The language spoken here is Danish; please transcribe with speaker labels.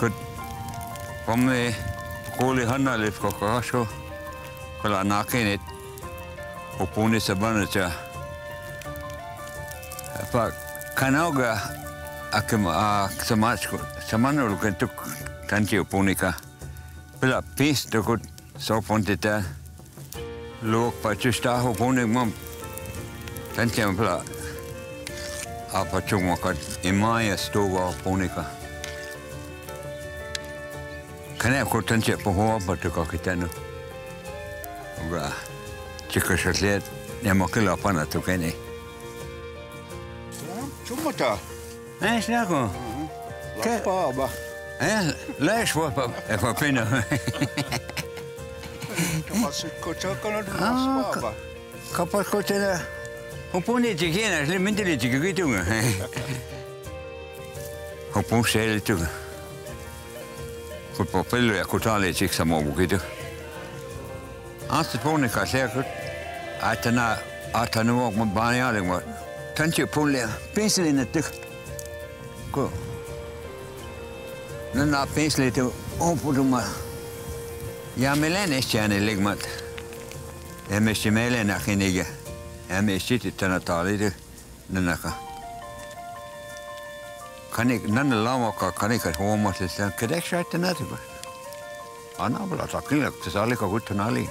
Speaker 1: Kun pomme kooli hannalif koko asko. Kala nakin et upuni sabana cha. Pa kanoga akim a samachko samano luken tuk tanti upunika. Pela pis tukut so pontita. Luok pa chusta upunik mum, Tanti am pela apa cuma kat imaya stova upunika. Kana ko tan ce po ho ba det ka kitano. Ga. Ci ka shatlet ne mo ke la pana to
Speaker 2: kene. Chumata.
Speaker 1: Eh, snako.
Speaker 2: Ke pa ba.
Speaker 1: Eh, lesh wa pa. E pa
Speaker 2: pina. Kapas ko ta
Speaker 1: kana
Speaker 2: do pa ba.
Speaker 1: Kapas ko ta. Hopone te kena, le mendele te kitunga. Hopon. Pelu ja kutale tiksa mo bukitu. Asta pone ka sekut. Atana atana mo mo bani ale mo. Tanchi pulle pensilin tu. Ko. Nana pensilin tu opuduma. Ja melen eschane ligmat. Emme meille näkiniga. Emme sitten tänä kan ik naar de lama kan ik het gewoon maar zeggen, kan ik het net hebben. Anna, dat klinkt, dat is eigenlijk goed ten alleen.